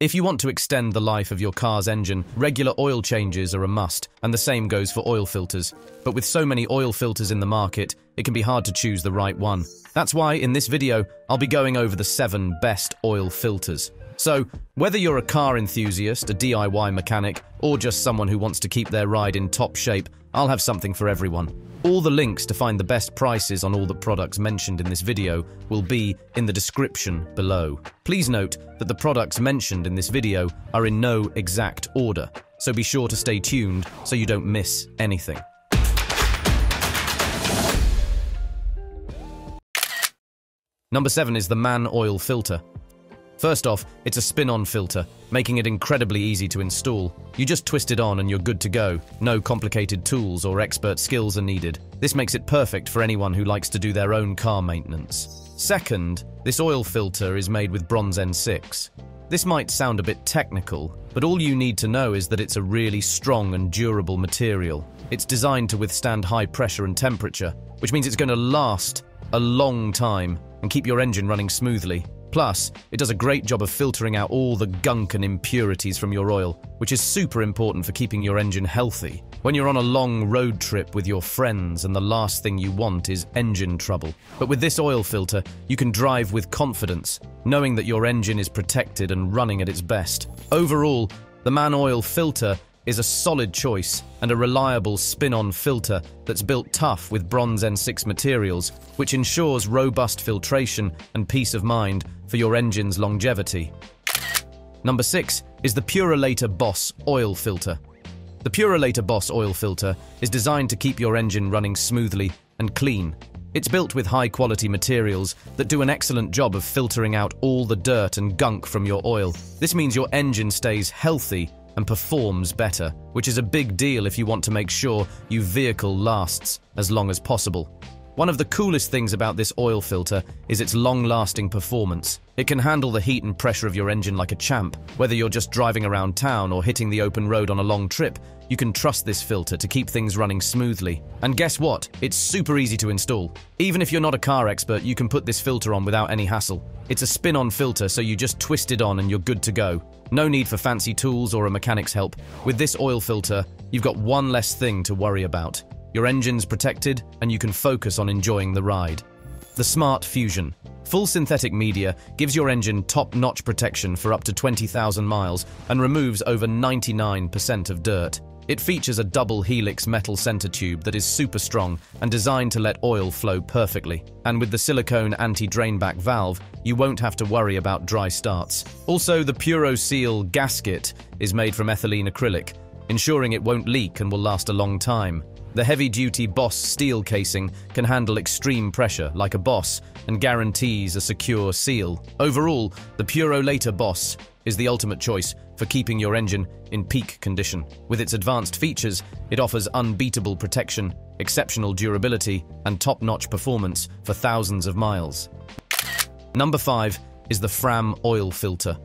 If you want to extend the life of your car's engine, regular oil changes are a must, and the same goes for oil filters. But with so many oil filters in the market, it can be hard to choose the right one. That's why in this video, I'll be going over the seven best oil filters. So, whether you're a car enthusiast, a DIY mechanic, or just someone who wants to keep their ride in top shape, I'll have something for everyone. All the links to find the best prices on all the products mentioned in this video will be in the description below. Please note that the products mentioned in this video are in no exact order, so be sure to stay tuned so you don't miss anything. Number 7 is the Mann Oil Filter. First off, it's a spin-on filter, making it incredibly easy to install. You just twist it on and you're good to go. No complicated tools or expert skills are needed. This makes it perfect for anyone who likes to do their own car maintenance. Second, this oil filter is made with Bronze N6. This might sound a bit technical, but all you need to know is that it's a really strong and durable material. It's designed to withstand high pressure and temperature, which means it's going to last a long time and keep your engine running smoothly. Plus, it does a great job of filtering out all the gunk and impurities from your oil, which is super important for keeping your engine healthy. When you're on a long road trip with your friends and the last thing you want is engine trouble. But with this oil filter, you can drive with confidence, knowing that your engine is protected and running at its best. Overall, the Mann Oil filter is a solid choice and a reliable spin-on filter that's built tough with bronze N6 materials, which ensures robust filtration and peace of mind for your engine's longevity. Number 6 is the Purolator Boss oil filter. The Purolator Boss oil filter is designed to keep your engine running smoothly and clean. It's built with high-quality materials that do an excellent job of filtering out all the dirt and gunk from your oil. This means your engine stays healthy and performs better, which is a big deal if you want to make sure your vehicle lasts as long as possible. One of the coolest things about this oil filter is its long-lasting performance. It can handle the heat and pressure of your engine like a champ. Whether you're just driving around town or hitting the open road on a long trip, you can trust this filter to keep things running smoothly. And guess what? It's super easy to install. Even if you're not a car expert, you can put this filter on without any hassle. It's a spin-on filter, so you just twist it on and you're good to go. No need for fancy tools or a mechanic's help. With this oil filter, you've got one less thing to worry about. Your engine's protected, and you can focus on enjoying the ride. The Smart Fusion. Full synthetic media gives your engine top-notch protection for up to 20,000 miles and removes over 99% of dirt. It features a double helix metal center tube that is super strong and designed to let oil flow perfectly. And with the silicone anti-drainback valve, you won't have to worry about dry starts. Also, the PuroSeal gasket is made from ethylene acrylic, ensuring it won't leak and will last a long time. The heavy-duty Boss steel casing can handle extreme pressure like a Boss and guarantees a secure seal. Overall, the Purolator Boss is the ultimate choice for keeping your engine in peak condition. With its advanced features, it offers unbeatable protection, exceptional durability, and top-notch performance for thousands of miles. Number 5 is the Fram oil filter.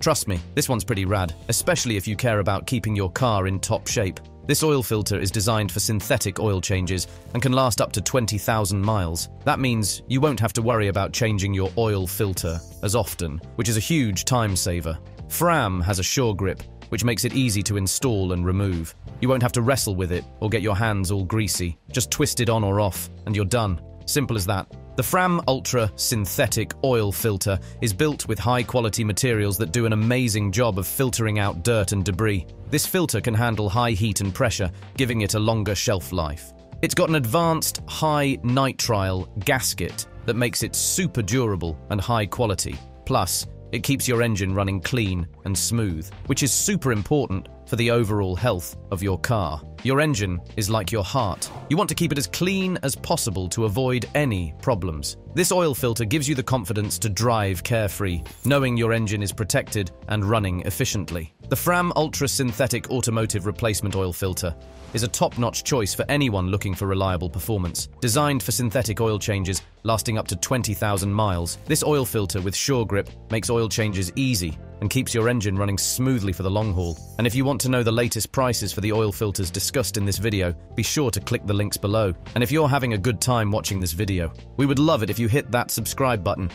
Trust me, this one's pretty rad, especially if you care about keeping your car in top shape. This oil filter is designed for synthetic oil changes and can last up to 20,000 miles. That means you won't have to worry about changing your oil filter as often, which is a huge time saver. Fram has a sure grip, which makes it easy to install and remove. You won't have to wrestle with it or get your hands all greasy. Just twist it on or off, and you're done. Simple as that. The Fram Ultra Synthetic Oil Filter is built with high-quality materials that do an amazing job of filtering out dirt and debris. This filter can handle high heat and pressure, giving it a longer shelf life. It's got an advanced high nitrile gasket that makes it super durable and high quality. Plus, it keeps your engine running clean and smooth, which is super important for the overall health of your car. Your engine is like your heart. You want to keep it as clean as possible to avoid any problems. This oil filter gives you the confidence to drive carefree, knowing your engine is protected and running efficiently. The Fram Ultra Synthetic Automotive Replacement Oil Filter is a top-notch choice for anyone looking for reliable performance. Designed for synthetic oil changes lasting up to 20,000 miles, this oil filter with Sure Grip makes oil changes easy and keeps your engine running smoothly for the long haul. And if you want to know the latest prices for the oil filters discussed in this video, be sure to click the links below. And if you're having a good time watching this video, we would love it if you hit that subscribe button.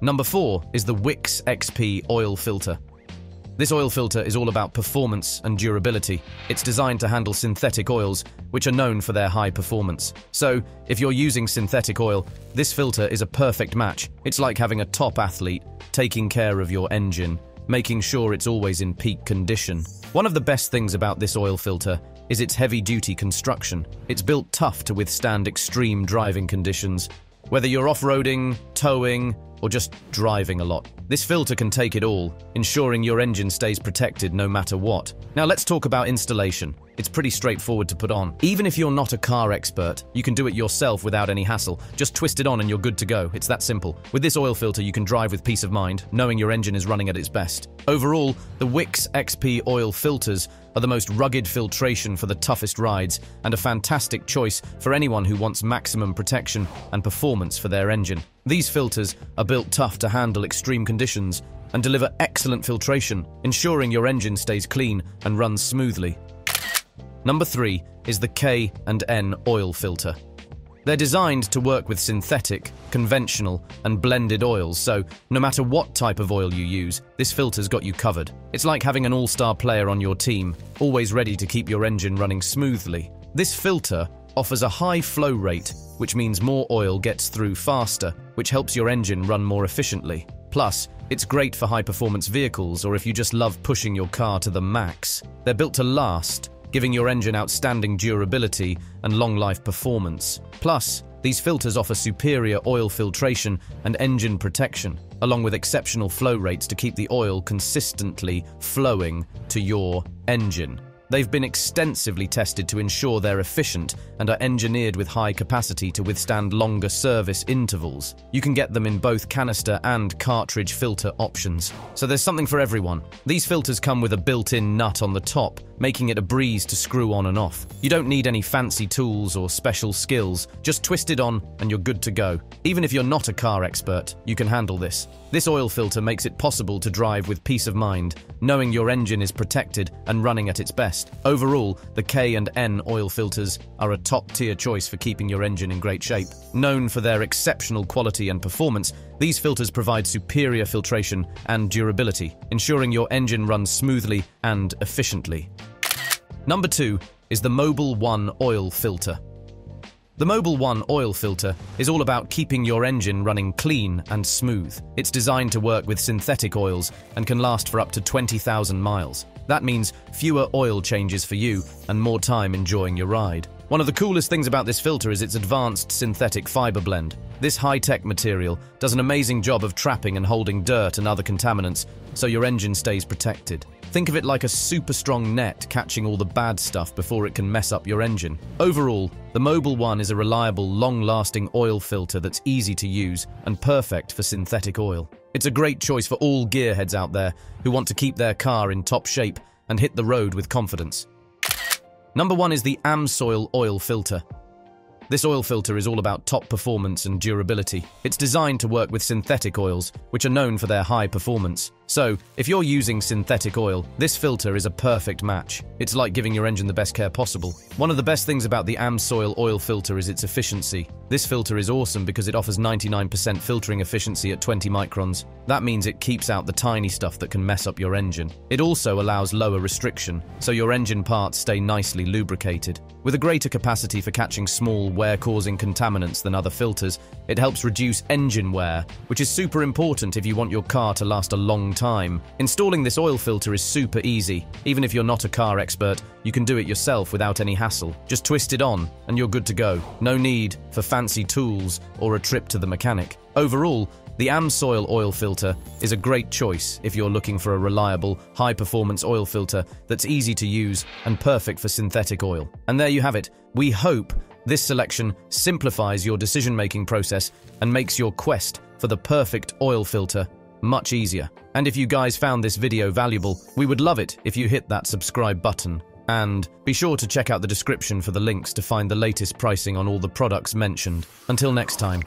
Number 4 is the Wix XP oil filter. This oil filter is all about performance and durability. It's designed to handle synthetic oils, which are known for their high performance. So, if you're using synthetic oil, this filter is a perfect match. It's like having a top athlete taking care of your engine, making sure it's always in peak condition. One of the best things about this oil filter is its heavy-duty construction. It's built tough to withstand extreme driving conditions, whether you're off-roading, towing, or just driving a lot. This filter can take it all, ensuring your engine stays protected no matter what. Now let's talk about installation. It's pretty straightforward to put on. Even if you're not a car expert, you can do it yourself without any hassle. Just twist it on and you're good to go. It's that simple. With this oil filter, you can drive with peace of mind, knowing your engine is running at its best. Overall, the Wix XP oil filters are the most rugged filtration for the toughest rides and a fantastic choice for anyone who wants maximum protection and performance for their engine. These filters are built tough to handle extreme conditions and deliver excellent filtration, ensuring your engine stays clean and runs smoothly. Number 3 is the K and N oil filter. They're designed to work with synthetic, conventional, and blended oils, so no matter what type of oil you use, this filter's got you covered. It's like having an all-star player on your team, always ready to keep your engine running smoothly. This filter offers a high flow rate, which means more oil gets through faster, which helps your engine run more efficiently. Plus, it's great for high-performance vehicles or if you just love pushing your car to the max. They're built to last, giving your engine outstanding durability and long-life performance. Plus, these filters offer superior oil filtration and engine protection, along with exceptional flow rates to keep the oil consistently flowing to your engine. They've been extensively tested to ensure they're efficient and are engineered with high capacity to withstand longer service intervals. You can get them in both canister and cartridge filter options. So there's something for everyone. These filters come with a built-in nut on the top, making it a breeze to screw on and off. You don't need any fancy tools or special skills, just twist it on and you're good to go. Even if you're not a car expert, you can handle this. This oil filter makes it possible to drive with peace of mind, knowing your engine is protected and running at its best. Overall, the K and N oil filters are a top-tier choice for keeping your engine in great shape. Known for their exceptional quality and performance, these filters provide superior filtration and durability, ensuring your engine runs smoothly and efficiently. Number 2 is the Mobil One oil filter. The Mobil One oil filter is all about keeping your engine running clean and smooth. It's designed to work with synthetic oils and can last for up to 20,000 miles. That means fewer oil changes for you and more time enjoying your ride. One of the coolest things about this filter is its advanced synthetic fiber blend. This high-tech material does an amazing job of trapping and holding dirt and other contaminants, so your engine stays protected. Think of it like a super strong net catching all the bad stuff before it can mess up your engine. Overall, the Mobil One is a reliable, long-lasting oil filter that's easy to use and perfect for synthetic oil. It's a great choice for all gearheads out there who want to keep their car in top shape and hit the road with confidence. Number one is the AMSOIL oil filter. This oil filter is all about top performance and durability. It's designed to work with synthetic oils, which are known for their high performance. So, if you're using synthetic oil, this filter is a perfect match. It's like giving your engine the best care possible. One of the best things about the AMSOIL oil filter is its efficiency. This filter is awesome because it offers 99% filtering efficiency at 20 microns. That means it keeps out the tiny stuff that can mess up your engine. It also allows lower restriction, so your engine parts stay nicely lubricated. With a greater capacity for catching small, wear-causing contaminants than other filters, it helps reduce engine wear, which is super important if you want your car to last a long time. Installing this oil filter is super easy. Even if you're not a car expert, you can do it yourself without any hassle. Just twist it on, and you're good to go. No need for fancy tools or a trip to the mechanic. Overall, the AMSOIL oil filter is a great choice if you're looking for a reliable, high-performance oil filter that's easy to use and perfect for synthetic oil. And there you have it. We hope this selection simplifies your decision-making process and makes your quest for the perfect oil filter much easier. And if you guys found this video valuable, we would love it if you hit that subscribe button. And be sure to check out the description for the links to find the latest pricing on all the products mentioned. Until next time.